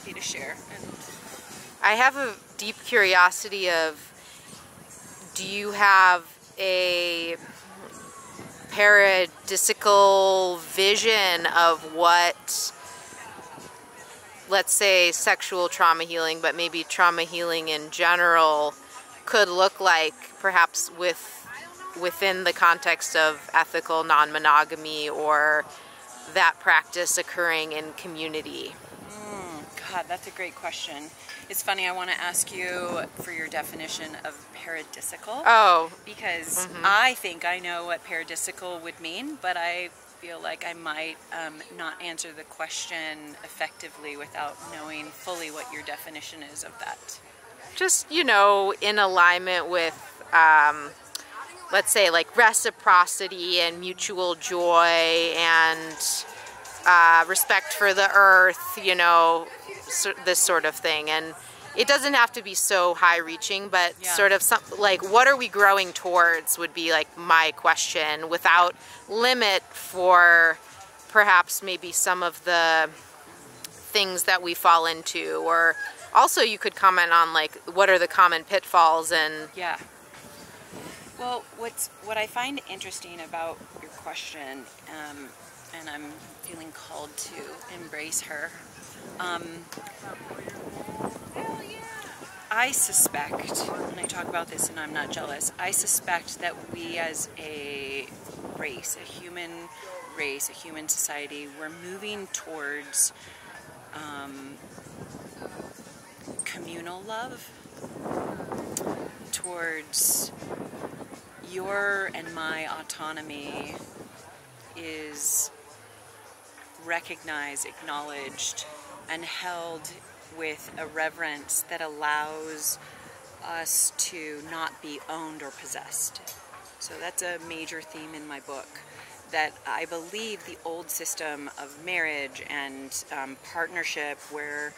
happy to share. And I have a deep curiosity of do you have a paradisical vision of what let's say sexual trauma healing but maybe trauma healing in general could look like perhaps with within the context of ethical non-monogamy or that practice occurring in community mm, god that's a great question it's funny, I want to ask you for your definition of paradisical. Oh. Because mm-hmm. I think I know what paradisical would mean, but I feel like I might um, not answer the question effectively without knowing fully what your definition is of that. Just, you know, in alignment with, um, let's say, like reciprocity and mutual joy and uh, respect for the earth, you know, this sort of thing. And it doesn't have to be so high reaching, but yeah. sort of some, like what are we growing towards would be like my question without limit for perhaps maybe some of the things that we fall into or also you could comment on like what are the common pitfalls and yeah well what's what i find interesting about your question um, and i'm feeling called to embrace her um, I suspect, and I talk about this and I'm not jealous, I suspect that we as a race, a human race, a human society, we're moving towards um, communal love, towards your and my autonomy is recognized, acknowledged, and held with a reverence that allows us to not be owned or possessed. So that's a major theme in my book. That I believe the old system of marriage and um, partnership, where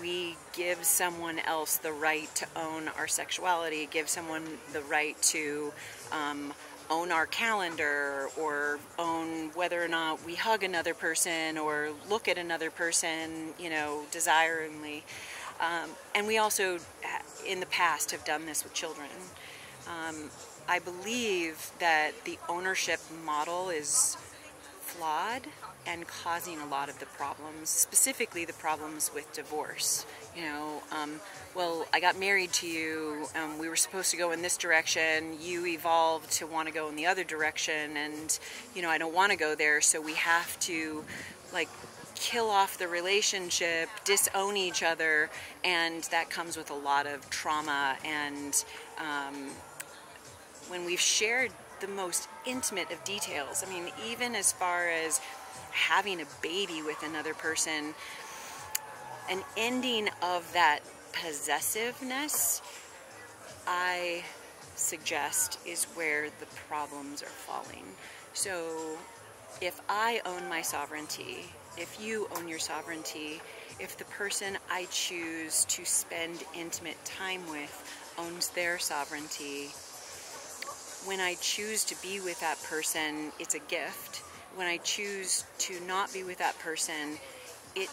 we give someone else the right to own our sexuality, give someone the right to um, own our calendar or own whether or not we hug another person or look at another person, you know, desiringly. Um, and we also, in the past, have done this with children. Um, I believe that the ownership model is flawed and causing a lot of the problems, specifically the problems with divorce. You know, um, well, I got married to you, um, we were supposed to go in this direction, you evolved to want to go in the other direction, and, you know, I don't want to go there, so we have to, like, kill off the relationship, disown each other, and that comes with a lot of trauma. And um, when we've shared the most intimate of details, I mean, even as far as having a baby with another person, an ending of that possessiveness, I suggest, is where the problems are falling. So if I own my sovereignty, if you own your sovereignty, if the person I choose to spend intimate time with owns their sovereignty, when I choose to be with that person, it's a gift. When I choose to not be with that person, it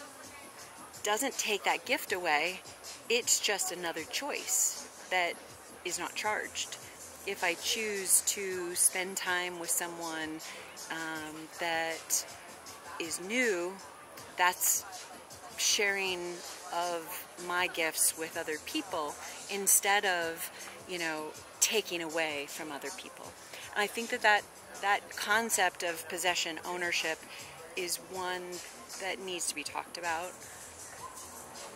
doesn't take that gift away. It's just another choice that is not charged. If I choose to spend time with someone um, that is new, that's sharing of my gifts with other people instead of, you know, taking away from other people. And I think that that, that concept of possession ownership is one that needs to be talked about.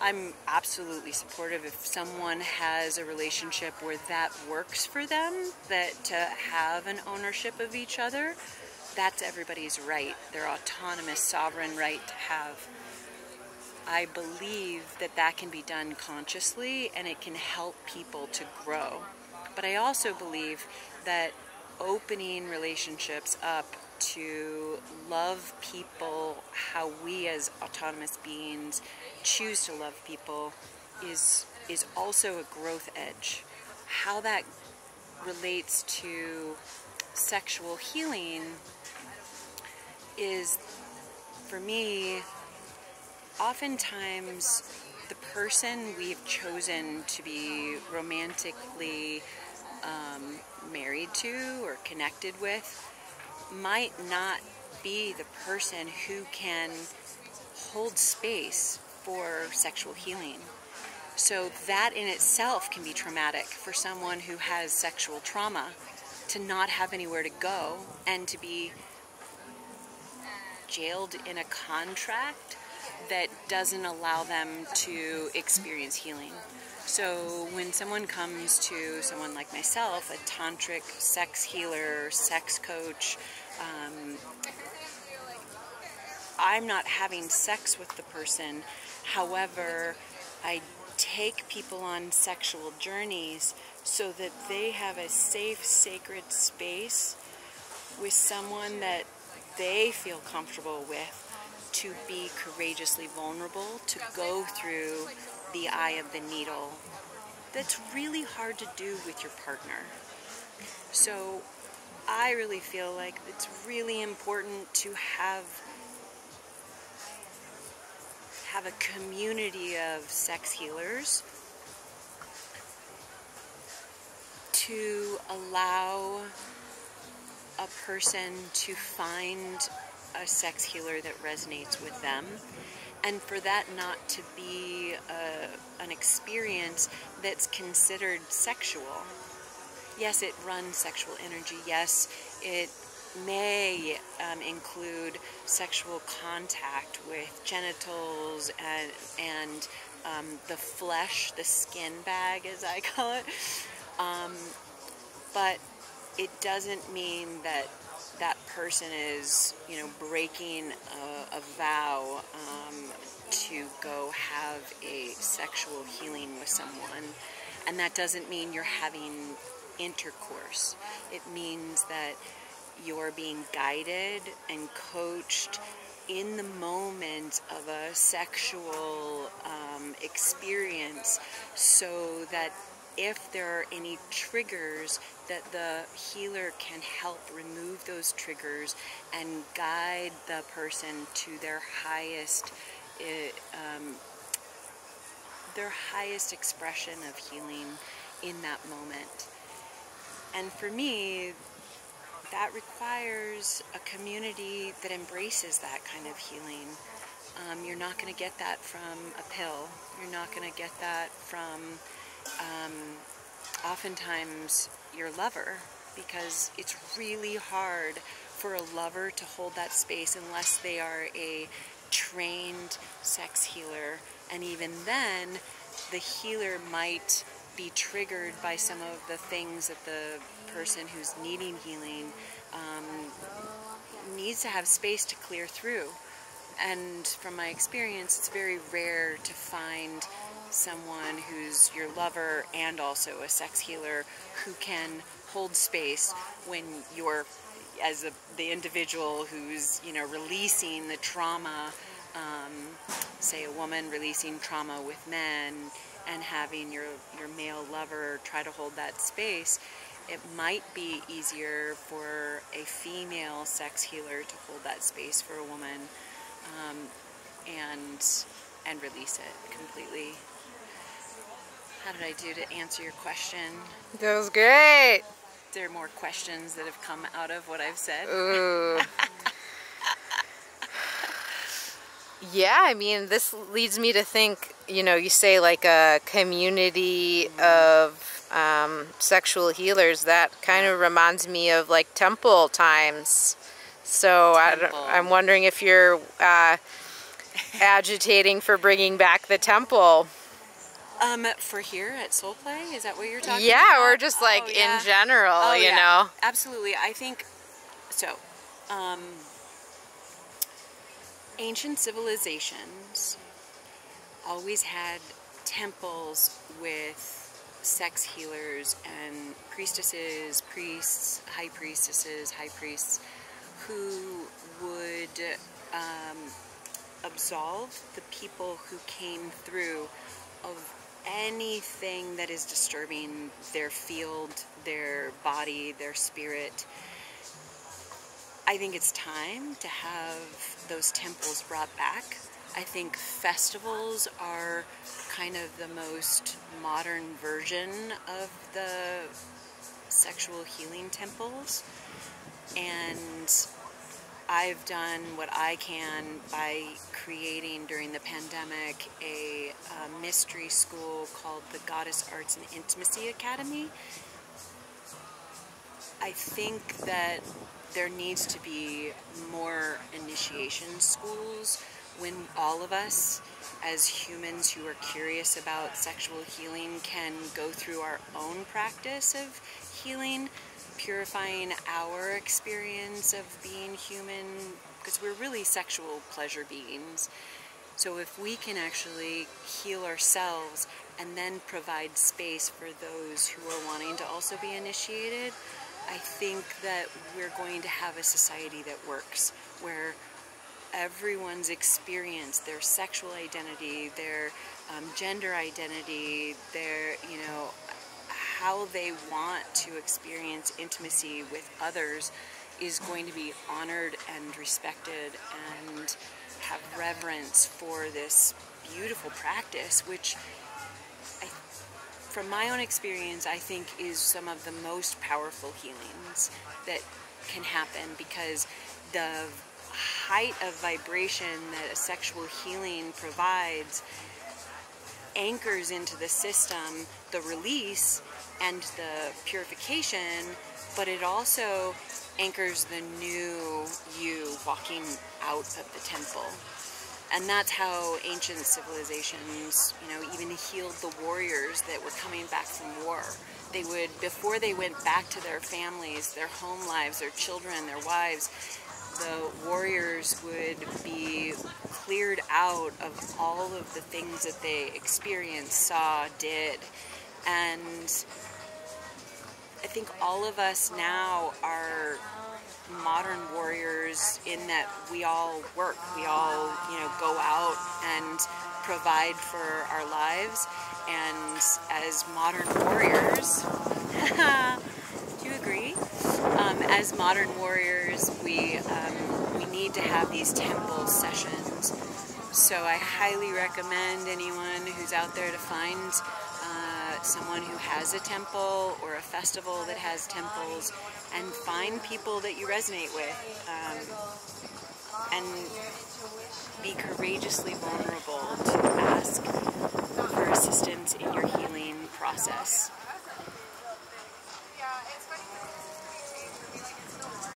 I'm absolutely supportive if someone has a relationship where that works for them, that to have an ownership of each other, that's everybody's right, their autonomous, sovereign right to have. I believe that that can be done consciously and it can help people to grow. But I also believe that opening relationships up to love people how we as autonomous beings choose to love people is is also a growth edge. How that relates to sexual healing is for me oftentimes the person we've chosen to be romantically um, married to or connected with might not be the person who can hold space for sexual healing. So that in itself can be traumatic for someone who has sexual trauma to not have anywhere to go and to be jailed in a contract that doesn't allow them to experience healing. So when someone comes to someone like myself, a tantric sex healer, sex coach, um, I'm not having sex with the person. However, I take people on sexual journeys so that they have a safe, sacred space with someone that they feel comfortable with to be courageously vulnerable, to go through the eye of the needle. That's really hard to do with your partner. So I really feel like it's really important to have have a community of sex healers to allow a person to find a sex healer that resonates with them and for that not to be a, an experience that's considered sexual. Yes, it runs sexual energy. Yes, it may um, include sexual contact with genitals and, and um, the flesh, the skin bag, as I call it. Um, but it doesn't mean that that person is, you know, breaking a, a vow um, to go have a sexual healing with someone. And that doesn't mean you're having intercourse. It means that you're being guided and coached in the moment of a sexual um, experience so that if there are any triggers that the healer can help remove those triggers and guide the person to their highest eh, um, their highest expression of healing in that moment and for me that requires a community that embraces that kind of healing. Um, you're not going to get that from a pill. You're not going to get that from um, oftentimes your lover because it's really hard for a lover to hold that space unless they are a trained sex healer. And even then, the healer might be triggered by some of the things that the person who's needing healing um, needs to have space to clear through. And from my experience, it's very rare to find someone who's your lover and also a sex healer who can hold space when you're as a, the individual who's you know releasing the trauma um, say a woman releasing trauma with men and having your, your male lover try to hold that space, it might be easier for a female sex healer to hold that space for a woman um, and, and release it completely. How did I do to answer your question? That was great. There are more questions that have come out of what I've said. Ooh. yeah, I mean, this leads me to think, you know, you say like a community of um, sexual healers. That kind of reminds me of like temple times. So temple. I, am wondering if you're uh, agitating for bringing back the temple. Um, for here at Soul Play, is that what you're talking about? yeah, about? or just like oh, yeah. in general, oh, you yeah. know? Absolutely. I think so. Um, ancient civilizations always had temples with sex healers and priestesses, priests, high priestesses, high priests who would um, absolve the people who came through of anything that is disturbing their field, their body, their spirit. I think it's time to have those temples brought back. I think festivals are kind of the most modern version of the sexual healing temples. And I've done what I can by creating during the pandemic a, a, mystery school called the Goddess Arts and Intimacy Academy. I think that there needs to be more initiation schools when all of us as humans who are curious about sexual healing can go through our own practice of healing purifying our experience of being human because we're really sexual pleasure beings. So if we can actually heal ourselves and then provide space for those who are wanting to also be initiated, I think that we're going to have a society that works where everyone's experience, their sexual identity, their um, gender identity, their, you know, how they want to experience intimacy with others is going to be honored and respected and have reverence for this beautiful practice, which I, from my own experience, I think is some of the most powerful healings that can happen because the height of vibration that a sexual healing provides anchors into the system the release and the purification, but it also anchors the new you walking out of the temple. And that's how ancient civilizations, you know, even healed the warriors that were coming back from war. They would, before they went back to their families, their home lives, their children, their wives, the warriors would be cleared out of all of the things that they experienced, saw, did, and I think all of us now are modern warriors in that we all work, we all, you know, go out and provide for our lives. And as modern warriors, do you agree? Um, as modern warriors, we um, we need to have these temple sessions. So I highly recommend anyone who's out there to find someone who has a temple or a festival that has temples and find people that you resonate with um, and be courageously vulnerable to ask for assistance in your healing process.